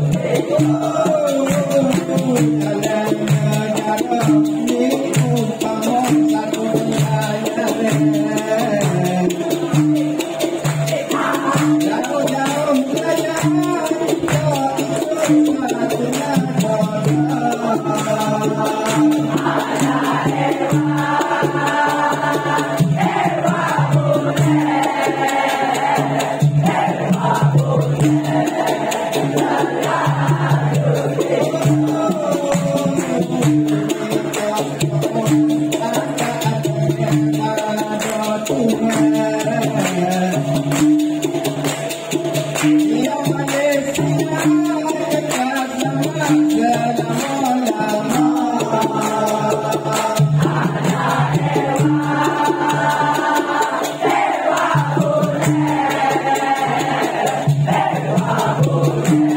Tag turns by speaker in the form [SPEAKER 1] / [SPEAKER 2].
[SPEAKER 1] Amen. Oh,